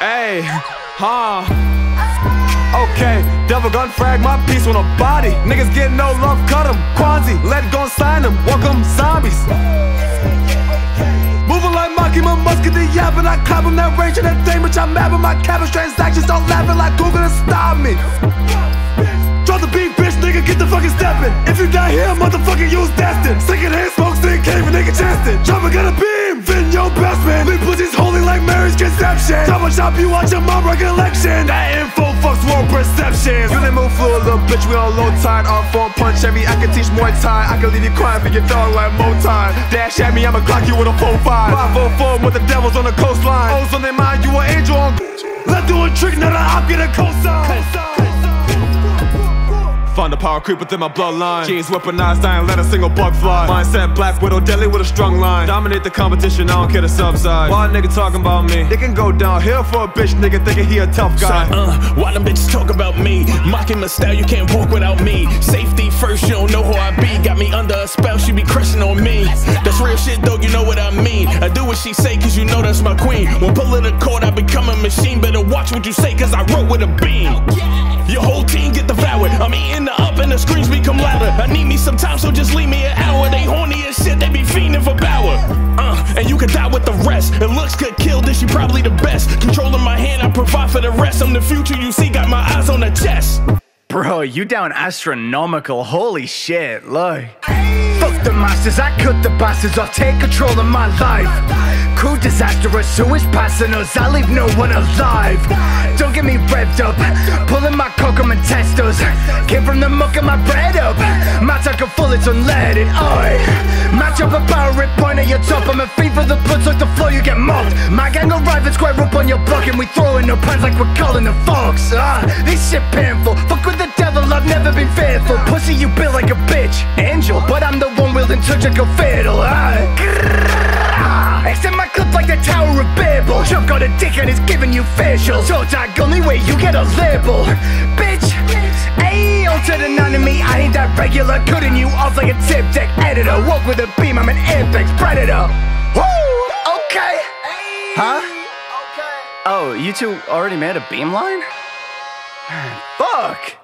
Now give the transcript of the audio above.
Hey, huh. Okay, devil gun frag my piece on a body. Niggas get no love, cut them. Kwanzi, let go sign them. Welcome zombies. Moving like Maki, my musket, the yapping. I clap him that range and that thing, bitch. I'm mapping my cabbage transactions. Don't laughing like who gonna stop me? Drop the beat, bitch, nigga, get the fucking stepping. If you die here, motherfucker, use destined. Second hand smoke, stick, cave, nigga, chested. Chopper got a beam, conception. Chopper chop you watch your mom recollection. That info fucks world perceptions. You didn't move fluid, little bitch, we on low tide. On phone punch every, I can teach more time I can leave you crying for your dog like Motai. Dash at me, I'ma clock you with a 4-5. 5 with the devils on the coastline. O's on their mind, you an angel on. Let's do a trick, now op get a cosign. Find the power creep within my bloodline. Jeans weaponized, I ain't let a single bug fly. Mindset black widow, deadly with a strong line. Dominate the competition, I don't care the subside. Why a nigga talking about me? They can go downhill for a bitch nigga thinking he a tough guy. Uh, why them bitches talk about me? Mocking my style, you can't walk without me. Safety first, you don't know who I be. Got me under a spell, she be crushing on me. That's real shit though, she say, cause you know that's my queen. When pulling the cord, I become a machine. Better watch what you say, cause I wrote with a beam. Your whole team get devoured. I'm eating the up and the screams become louder. I need me some time, so just leave me an hour. They horny as shit, they be fiending for power. Uh, and you can die with the rest. It looks good, killed, this she probably the best. Controlling my hand, I provide for the rest. I'm the future, you see, got my eyes on the chest. Bro, you down astronomical. Holy shit, look. Fuck the masters, I cut the bastards off, take control of my life. Crew disastrous, who is passing us? I leave no one alive. Don't get me revved up, pulling my coke, I'm testos. Came from the muck of my bread up. My tuck of full, it's unleaded. Oi, match up a power point at your top. I'm a for the flow, you get mobbed. My gang arrive and square up on your block, and we throw in no pants like we're calling the fox. Ah, this shit painful. Fuck with the devil, I've never been faithful. Pussy, you built like a bitch, angel, but I'm the one wielding surgical fatal. Ah, extend my clip like the Tower of Babel. Jump on a dick and it's giving you facial. So tag, only way you get a label, bitch. Ayy, altered enemy, I ain't that regular. Cutting you off like a tip deck editor. Walk with a beam, I'm an apex predator. Woo, okay. Oh, you two already made a beam line? Fuck!